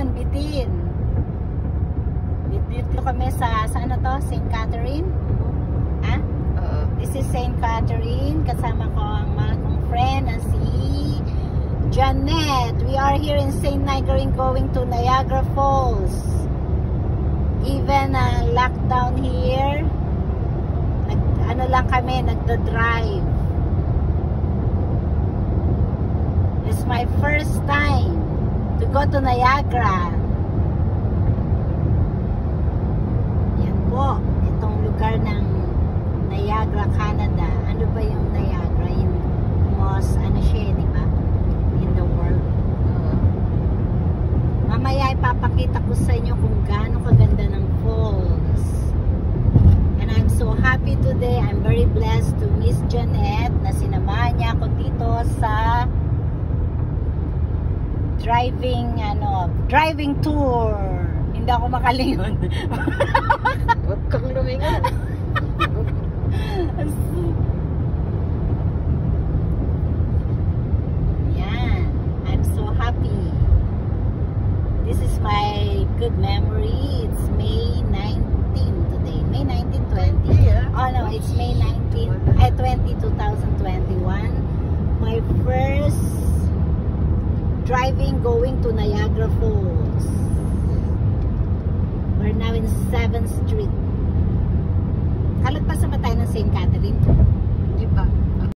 Yan, bitin. Dito kami sa, sa ano to? St. Catherine? Ha? Oo. This is St. Catherine. Kasama ko ang mahal kong friend na si Janet. We are here in St. Catherine going to Niagara Falls. Even uh, lockdown here. Nag, ano lang kami, nagdo-drive. It's my first time go to Niagara. Yan po, itong lugar ng Niagara, Canada. Ano ba yung Niagara? Yung most, ano siya, di ba? In the world. Oo. Mamaya ipapakita ko sa inyo kung gaano kaganda ng falls. And I'm so happy today. I'm very blessed to Miss Janet na sinamahan niya ako dito sa driving ano, driving tour. Hindi ako makalingon. Huwag kang lumingon. Yan. I'm so happy. This is my good memory. It's May 19 today. May 19, 20. Yeah. Oh no, it's May 19, eh, 20, 2021. My first driving going to Niagara Falls. We're now in 7th Street. Kalagpasan ba tayo ng St. Catherine? Di ba?